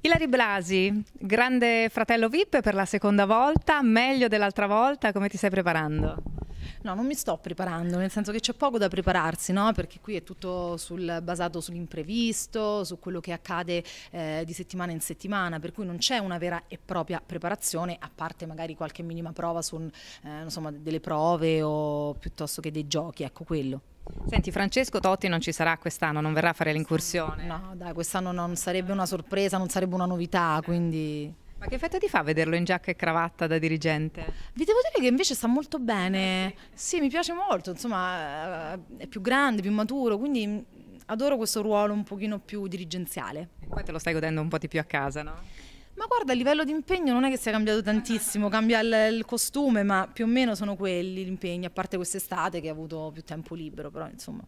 Ilari Blasi, grande fratello VIP per la seconda volta, meglio dell'altra volta, come ti stai preparando? No, non mi sto preparando, nel senso che c'è poco da prepararsi, no? Perché qui è tutto sul, basato sull'imprevisto, su quello che accade eh, di settimana in settimana, per cui non c'è una vera e propria preparazione, a parte magari qualche minima prova su eh, insomma, delle prove o piuttosto che dei giochi, ecco quello. Senti, Francesco Totti non ci sarà quest'anno, non verrà a fare l'incursione. No, dai, quest'anno non sarebbe una sorpresa, non sarebbe una novità, quindi... Ma che effetto ti fa vederlo in giacca e cravatta da dirigente? Vi devo dire che invece sta molto bene. Sì, mi piace molto, insomma, eh, è più grande, più maturo, quindi adoro questo ruolo un pochino più dirigenziale. E poi te lo stai godendo un po' di più a casa, no? Ma guarda, a livello di impegno non è che sia cambiato tantissimo, cambia il, il costume, ma più o meno sono quelli gli impegni, a parte quest'estate che ha avuto più tempo libero, però insomma.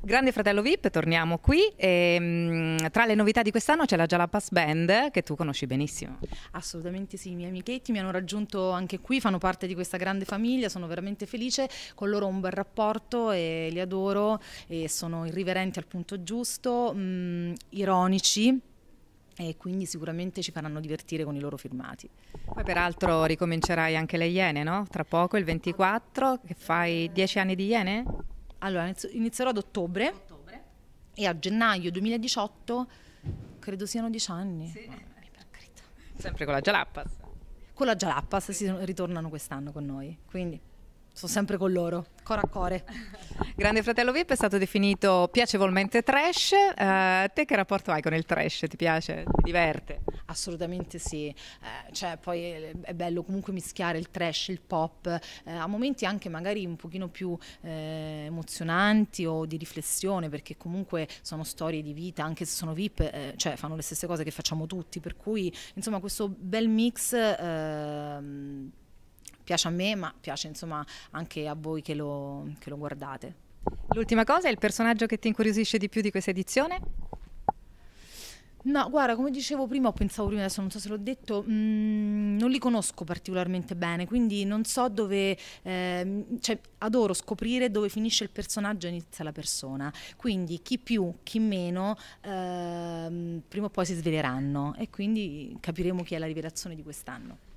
Grande Fratello VIP, torniamo qui e mh, tra le novità di quest'anno c'è la Jalapas Band che tu conosci benissimo. Assolutamente sì, i miei amichetti mi hanno raggiunto anche qui, fanno parte di questa grande famiglia, sono veramente felice, con loro ho un bel rapporto e li adoro e sono irriverenti al punto giusto, mh, ironici e quindi sicuramente ci faranno divertire con i loro filmati. Poi peraltro ricomincerai anche le Iene, no? Tra poco, il 24, che fai 10 anni di Iene? Allora, inizierò ad ottobre, ottobre. e a gennaio 2018 credo siano 10 anni. Sì. Sempre con la Jalappas? Con la Jalappas, si ritornano quest'anno con noi, quindi sono sempre con loro, core a core. Grande Fratello VIP è stato definito piacevolmente trash. Uh, te che rapporto hai con il trash? Ti piace? Ti diverte? Assolutamente sì. Eh, cioè, poi è bello comunque mischiare il trash, il pop, eh, a momenti anche magari un pochino più eh, emozionanti o di riflessione, perché comunque sono storie di vita, anche se sono VIP, eh, cioè fanno le stesse cose che facciamo tutti. Per cui, insomma, questo bel mix ehm, piace a me, ma piace insomma anche a voi che lo, che lo guardate. L'ultima cosa è il personaggio che ti incuriosisce di più di questa edizione? No, guarda, come dicevo prima, ho pensato prima, adesso non so se l'ho detto, mh, mm, non li conosco particolarmente bene, quindi non so dove, eh, cioè adoro scoprire dove finisce il personaggio e inizia la persona, quindi chi più, chi meno, eh, prima o poi si sveleranno e quindi capiremo chi è la rivelazione di quest'anno.